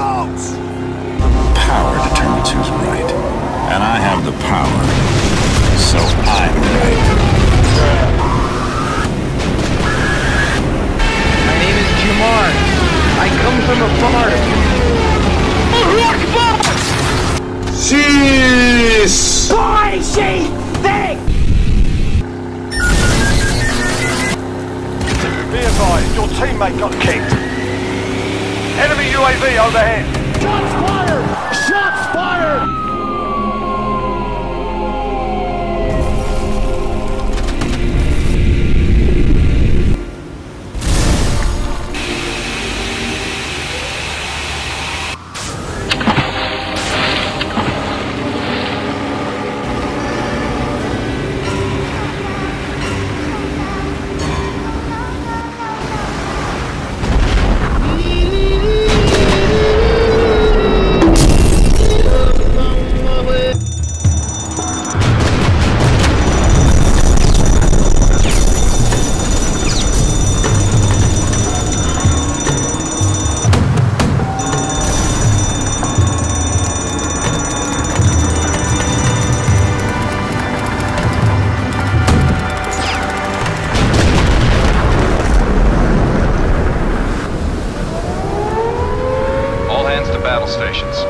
Stop those PT boats! Power determines who's right. And I have the power. So I'm right. My name is Jamar. I come from afar. Jeez! Why she think? Be advised, your teammate got kicked. UAV overhead. stations.